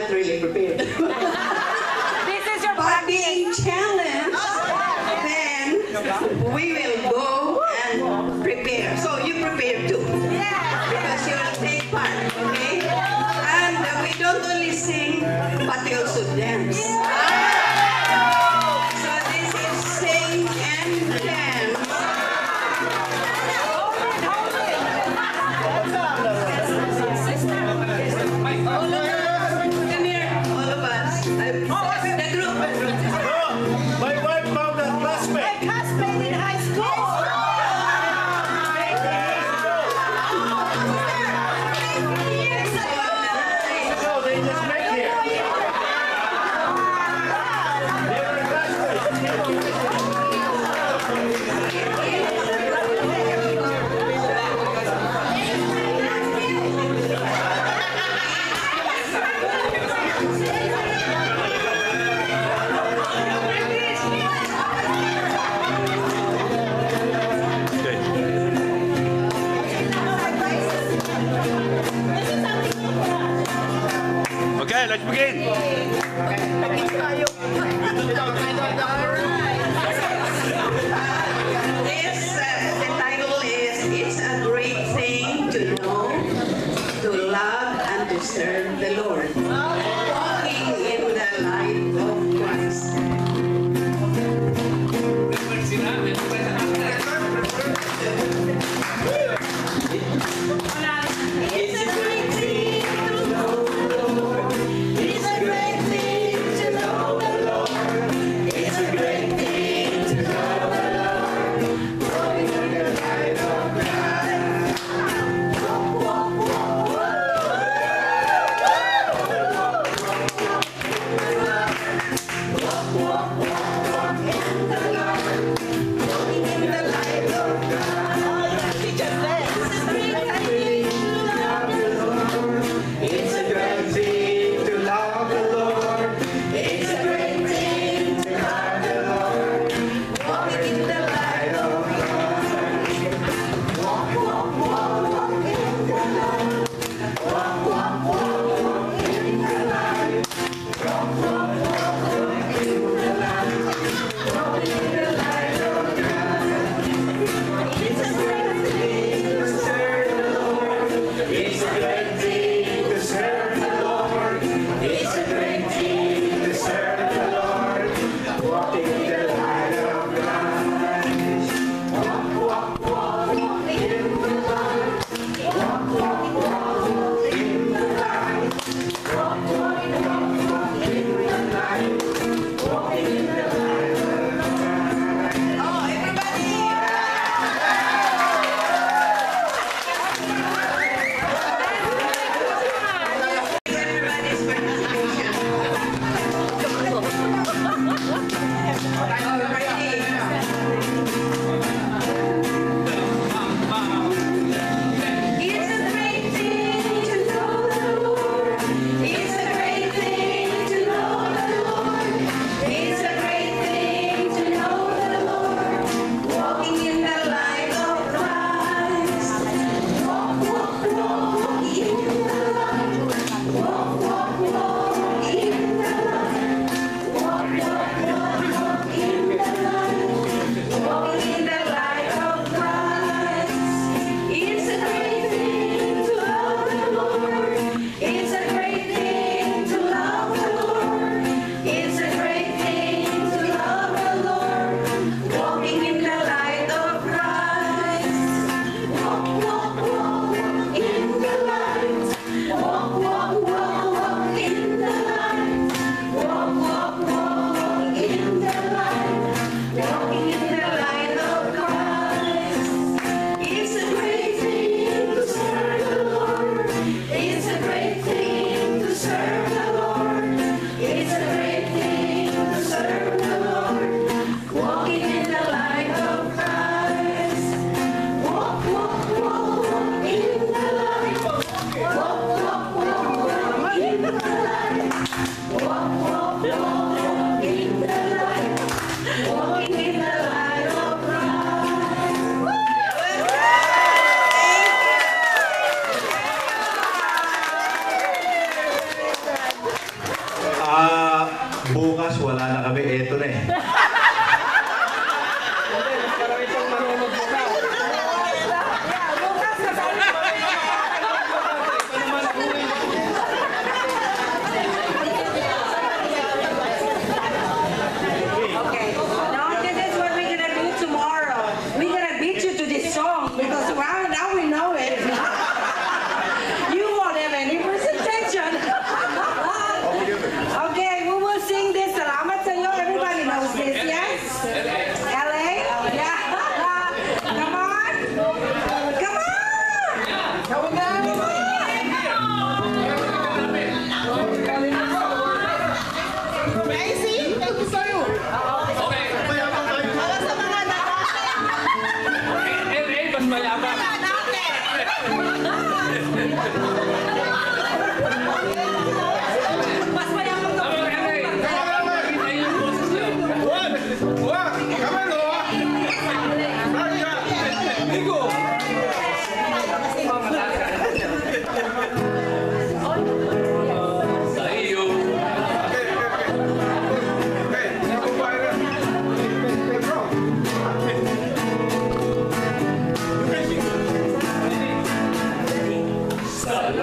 not really prepared. this is your but being challenged, then we will go and prepare. So you prepare too. Yeah.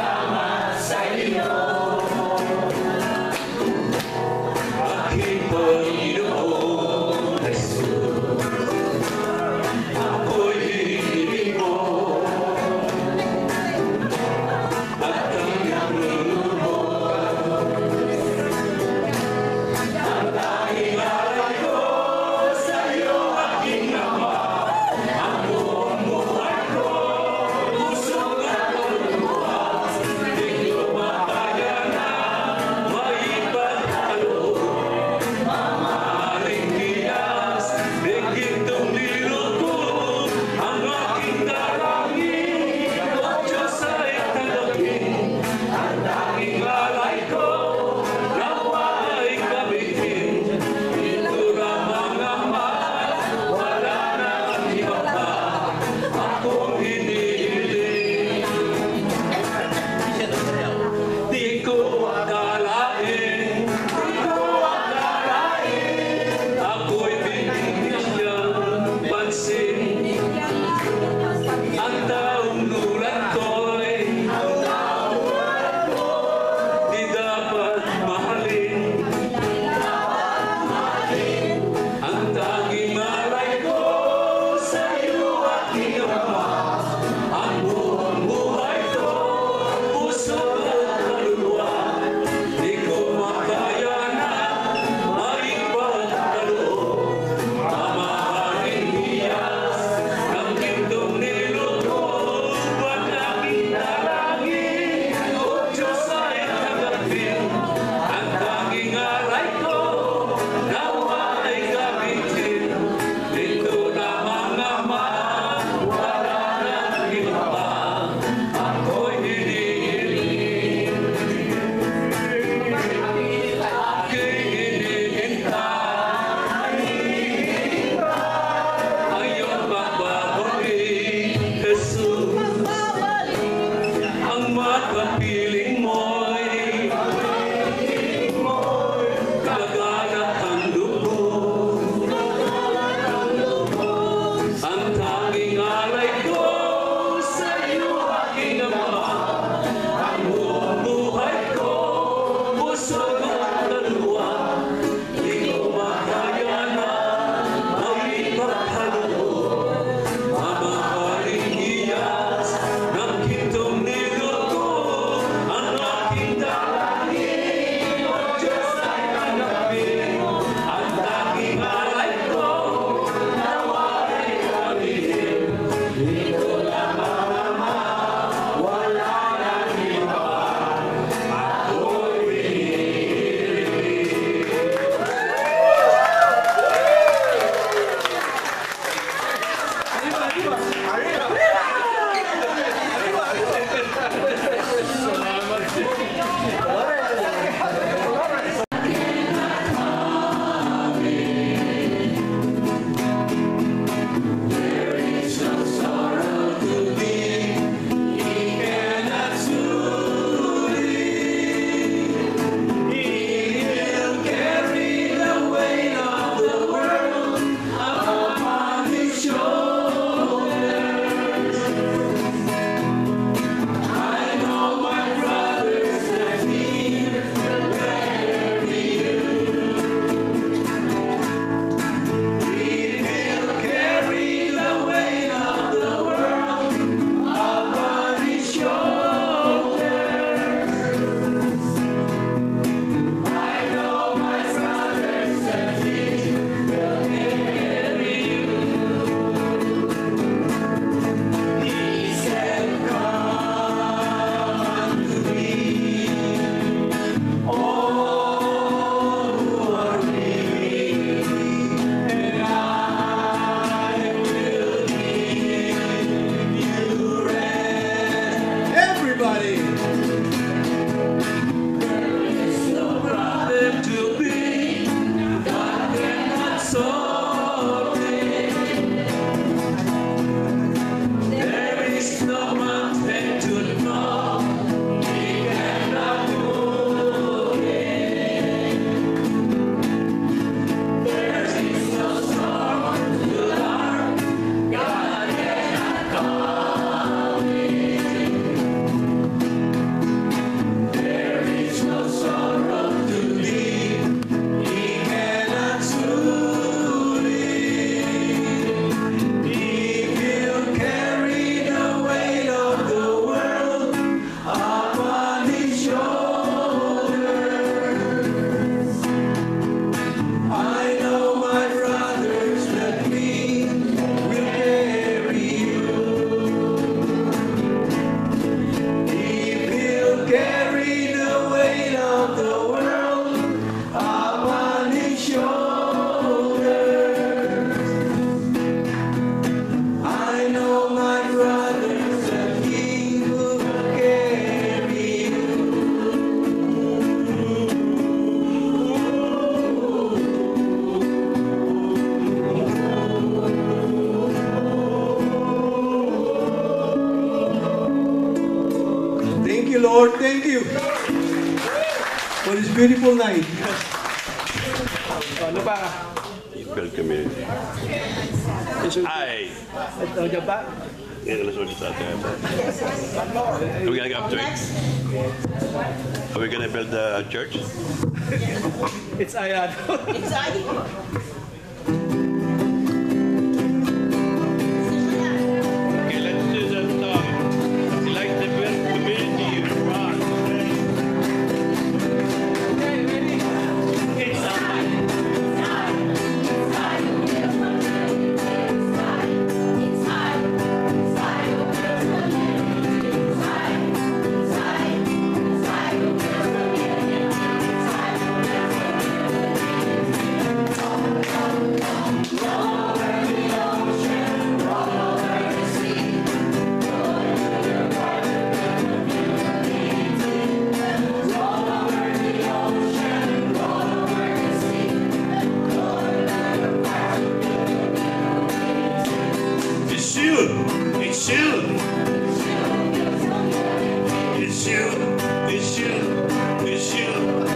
Sama. on your back? Yeah, let's look at that. Are we gonna go up to it? Are we gonna build a church? it's Ayad. it's Ayad. Ищу, ищу